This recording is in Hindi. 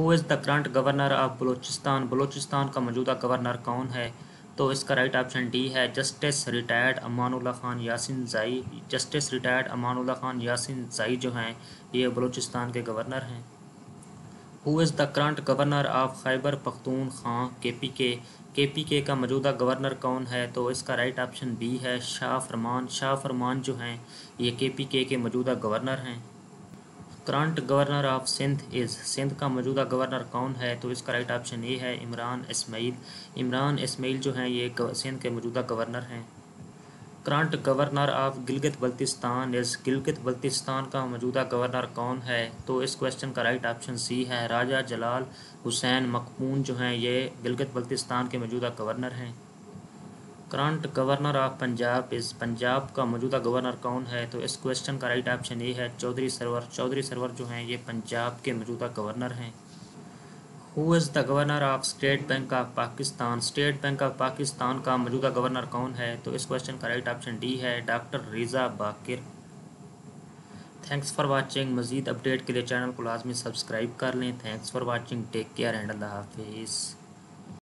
Who is the current governor of Balochistan Balochistan का मौजूदा गवर्नर कौन है? तो इसका राइट ऑप्शन डी है justice retired Amanullah Khan Yasinzai justice retired Amanullah Khan Yasinzai जो हैं, ये बलूचिस्तान के गवर्नर हैं। Who is the current governor of Khyber Pakhtunkhwa K P K के पी के का मौजूदा गवर्नर कौन है? तो इसका राइट ऑप्शन बी है शाह फरमान शाह फरमान जो हैं, ये के पी के के मौजूदा गवर्नर हैं। Current governor of Sindh is, Sindh का मौजूदा गवर्नर कौन है? तो इसका राइट ऑप्शन ए है इमरान इसमाइल। इमरान इसमाइल जो हैं, ये सिंध के मौजूदा गवर्नर हैं। Current governor of Gilgit Baltistan is, Gilgit Baltistan का मौजूदा गवर्नर कौन है? तो इस क्वेश्चन का राइट ऑप्शन सी है। राजा जलाल हुसैन मकमून जो हैं, ये गिलगित बल्तिस्तान के मौजूदा गवर्नर हैं। करंट गवर्नर ऑफ़ पंजाब इस पंजाब का मौजूदा गवर्नर कौन है? तो इस क्वेश्चन का राइट ऑप्शन ये है। चौधरी सरवर चौधरी सरवर जो हैं, ये पंजाब के मौजूदा गवर्नर हैं। Who is the governor of State Bank of Pakistan State Bank of Pakistan का मौजूदा गवर्नर कौन है? तो इस क्वेश्चन का राइट ऑप्शन डी है। Doctor Raza Baqir thanks for watching मज़ीद अपडेट के लिए चैनल को लाजमी सब्सक्राइब कर लें। Thanks for watching take care and Allah हाफिज़